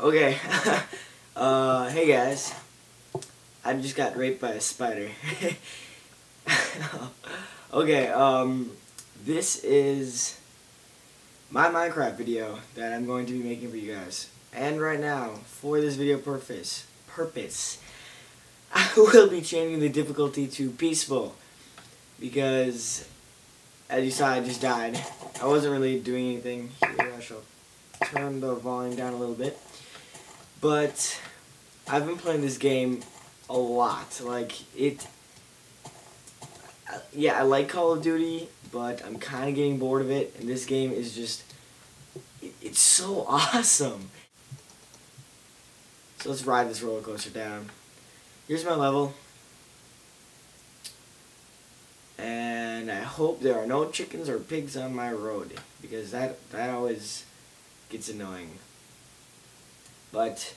Okay. uh, hey guys. I just got raped by a spider. okay, um, this is my Minecraft video that I'm going to be making for you guys. And right now, for this video purpose, purpose, I will be changing the difficulty to peaceful. Because, as you saw, I just died. I wasn't really doing anything. Here, I shall turn the volume down a little bit. But, I've been playing this game a lot. Like, it... Yeah, I like Call of Duty, but I'm kind of getting bored of it. And this game is just... It, it's so awesome. So let's ride this roller coaster down. Here's my level. And I hope there are no chickens or pigs on my road. Because that, that always gets annoying. But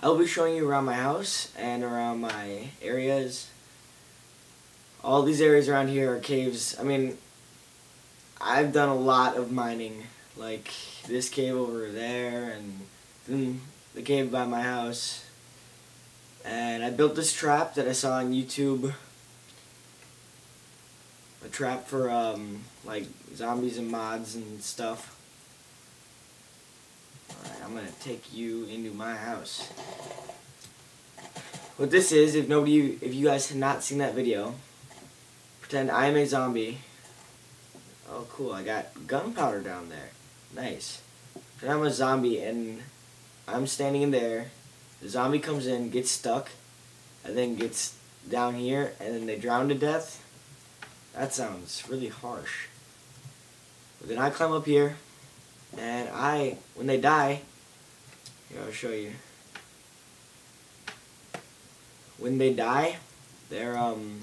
I'll be showing you around my house and around my areas. All these areas around here are caves. I mean, I've done a lot of mining. Like this cave over there and then the cave by my house. And I built this trap that I saw on YouTube. A trap for um, like zombies and mobs and stuff. I'm gonna take you into my house. What this is, if nobody, if you guys have not seen that video, pretend I am a zombie. Oh, cool! I got gunpowder down there. Nice. Pretend I'm a zombie and I'm standing in there. The zombie comes in, gets stuck, and then gets down here, and then they drown to death. That sounds really harsh. But then I climb up here, and I, when they die, here I'll show you. When they die, they're, um,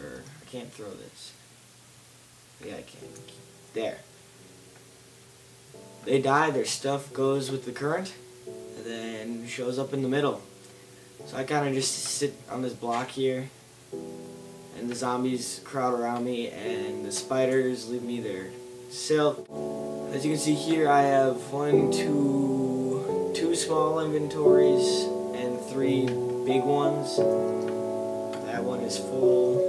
or, I can't throw this. Yeah, I can't. There. They die, their stuff goes with the current, and then shows up in the middle. So I kind of just sit on this block here, and the zombies crowd around me, and the spiders leave me their silk. As you can see here, I have one, two, two small inventories, and three big ones. That one is full.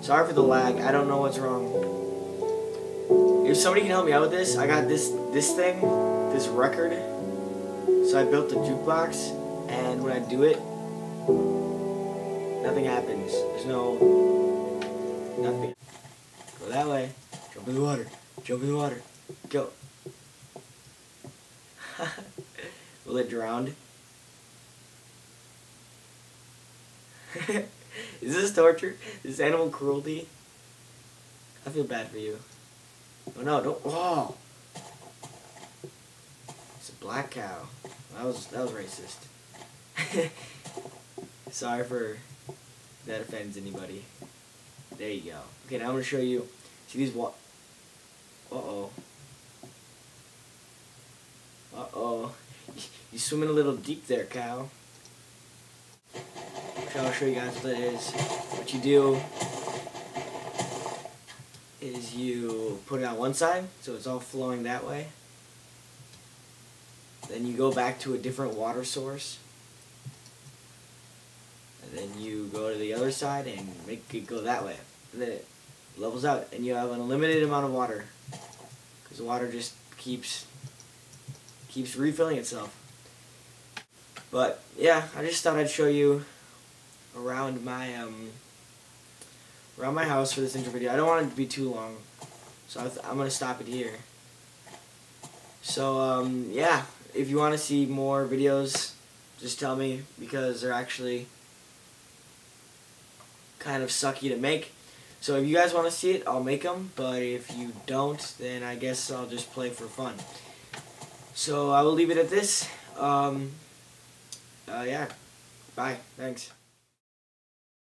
Sorry for the lag, I don't know what's wrong. If somebody can help me out with this, I got this this thing, this record. So I built the jukebox, and when I do it, nothing happens. There's no nothing. Go that way. Jump in the water. Jump in the water. Go. Will it drown? Is this torture? Is this animal cruelty? I feel bad for you. Oh no, don't oh It's a black cow. That was that was racist. Sorry for that offends anybody. There you go. Okay, now I'm gonna show you see these what uh oh. Uh oh. You're swimming a little deep there, cow. I'll show you guys what that is. What you do is you put it on one side, so it's all flowing that way. Then you go back to a different water source. And then you go to the other side and make it go that way. And then it levels out and you have an unlimited amount of water. Because the water just keeps keeps refilling itself. But yeah, I just thought I'd show you around my um, around my house for this intro video. I don't want it to be too long, so I am going to stop it here. So, um, yeah, if you want to see more videos, just tell me, because they're actually kind of sucky to make. So if you guys want to see it, I'll make them, but if you don't, then I guess I'll just play for fun. So I will leave it at this. Um, uh, yeah, bye, thanks.